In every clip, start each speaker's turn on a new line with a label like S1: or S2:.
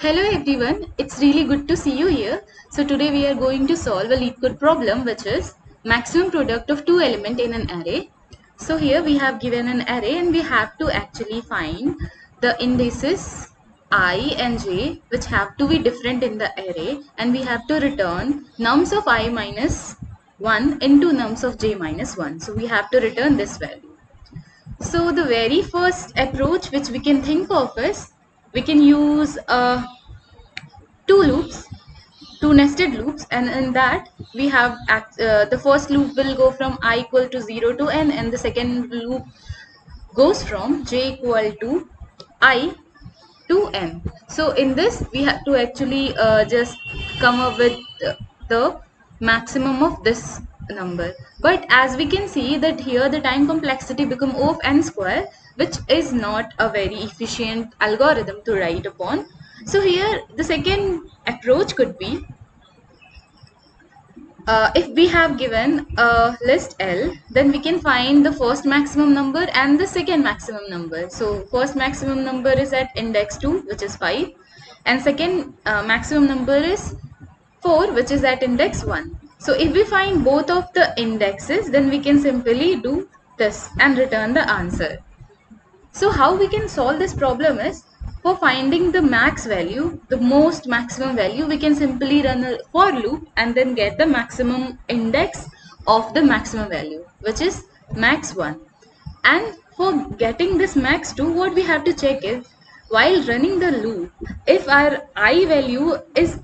S1: Hello everyone, it's really good to see you here. So today we are going to solve a LeetCode problem which is maximum product of two element in an array. So here we have given an array and we have to actually find the indices i and j which have to be different in the array and we have to return nums of i minus 1 into nums of j minus 1. So we have to return this value. So the very first approach which we can think of is we can use uh, two loops, two nested loops and in that we have uh, the first loop will go from i equal to 0 to n and the second loop goes from j equal to i to n. So in this we have to actually uh, just come up with the maximum of this number but as we can see that here the time complexity become O of n square which is not a very efficient algorithm to write upon so here the second approach could be uh, if we have given a list L then we can find the first maximum number and the second maximum number so first maximum number is at index 2 which is 5 and second uh, maximum number is 4 which is at index 1. So if we find both of the indexes then we can simply do this and return the answer. So how we can solve this problem is for finding the max value, the most maximum value, we can simply run a for loop and then get the maximum index of the maximum value which is max 1. And for getting this max 2 what we have to check is while running the loop if our i value is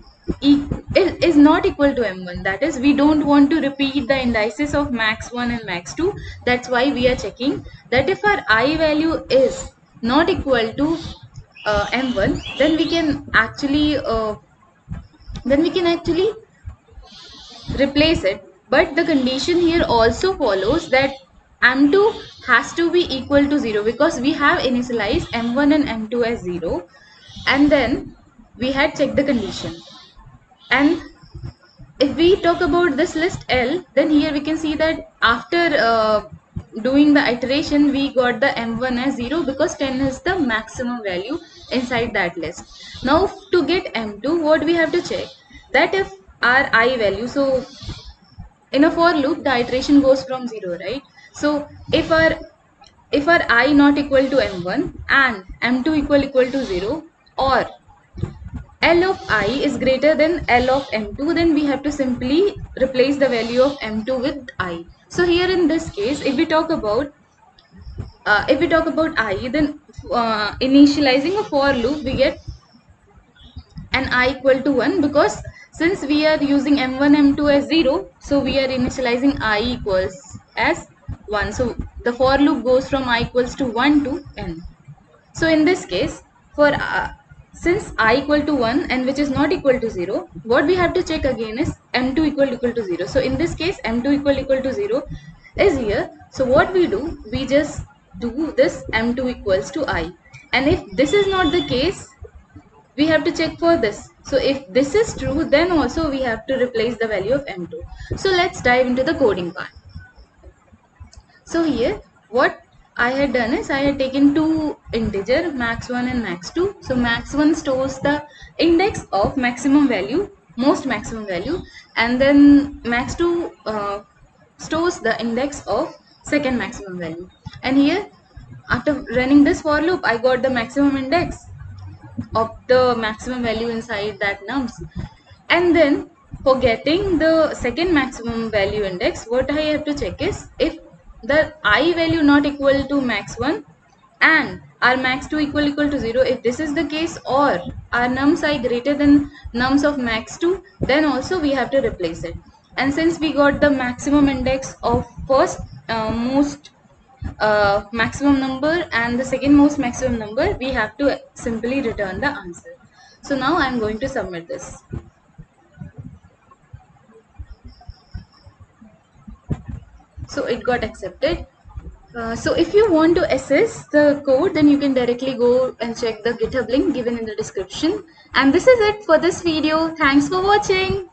S1: is not equal to m1 that is we don't want to repeat the indices of max 1 and max 2 that's why we are checking that if our i value is not equal to uh, m1 then we can actually uh, then we can actually replace it. But the condition here also follows that m2 has to be equal to 0 because we have initialized m1 and m2 as 0 and then we had checked the condition and if we talk about this list L then here we can see that after uh, doing the iteration we got the m1 as 0 because 10 is the maximum value inside that list. Now to get m2 what we have to check? That if our i value so in a for loop the iteration goes from 0 right? So if our if our i not equal to m1 and m2 equal equal to 0 or L of i is greater than L of m2 then we have to simply replace the value of m2 with i. So here in this case if we talk about uh, if we talk about i then uh, initializing a for loop we get an i equal to 1 because since we are using m1 m2 as 0 so we are initializing i equals as 1 so the for loop goes from i equals to 1 to n. So in this case for uh, since i equal to 1 and which is not equal to 0 what we have to check again is m2 equal equal to 0 so in this case m2 equal equal to 0 is here. So what we do we just do this m2 equals to i. And if this is not the case we have to check for this. So if this is true then also we have to replace the value of m2 so let's dive into the coding part. So here what I had done is I had taken two integer max1 and max2. So max1 stores the index of maximum value, most maximum value and then max2 uh, stores the index of second maximum value. And here after running this for loop I got the maximum index of the maximum value inside that nums. And then for getting the second maximum value index what I have to check is if the i value not equal to max 1 and our max 2 equal equal to 0 if this is the case or our nums i greater than nums of max 2 then also we have to replace it. And since we got the maximum index of first uh, most uh, maximum number and the second most maximum number we have to simply return the answer. So now i'm going to submit this so it got accepted. Uh, so if you want to assess the code then you can directly go and check the github link given in the description. And this is it for this video. Thanks for watching